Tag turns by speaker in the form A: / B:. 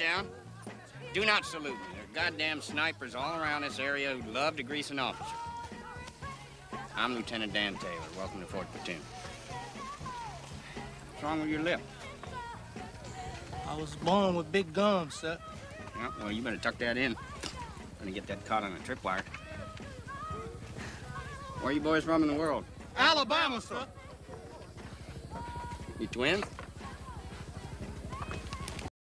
A: down. Do not salute me. There are goddamn snipers all around this area who'd love to grease an officer. I'm Lieutenant Dan Taylor. Welcome to Fourth Platoon. What's wrong with your lip?
B: I was born with big gums, sir.
A: Yeah, well, you better tuck that in. Gonna get that caught on a tripwire. Where are you boys from in the world?
B: Alabama, sir.
A: You twins?